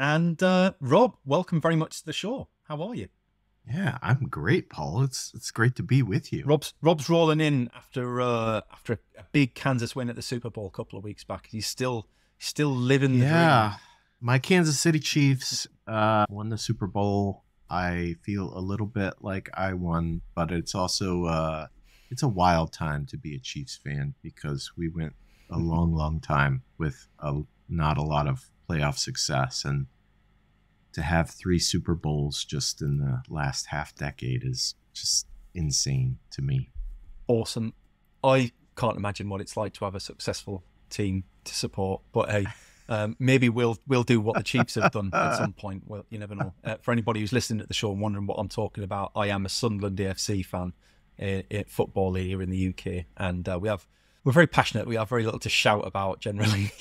And uh, Rob, welcome very much to the show. How are you? Yeah, I'm great, Paul. It's it's great to be with you. Rob's Rob's rolling in after uh, after a big Kansas win at the Super Bowl a couple of weeks back. He's still still living the yeah. dream. My Kansas City Chiefs uh, won the Super Bowl. I feel a little bit like I won, but it's also uh, it's a wild time to be a Chiefs fan because we went a long, long time with a, not a lot of playoff success, and to have three Super Bowls just in the last half decade is just insane to me. Awesome. I can't imagine what it's like to have a successful team to support, but hey. Um, maybe we'll we'll do what the Chiefs have done at some point. Well, you never know. Uh, for anybody who's listening to the show and wondering what I'm talking about, I am a Sunderland AFC fan, uh, uh, football here in the UK, and uh, we have we're very passionate. We have very little to shout about generally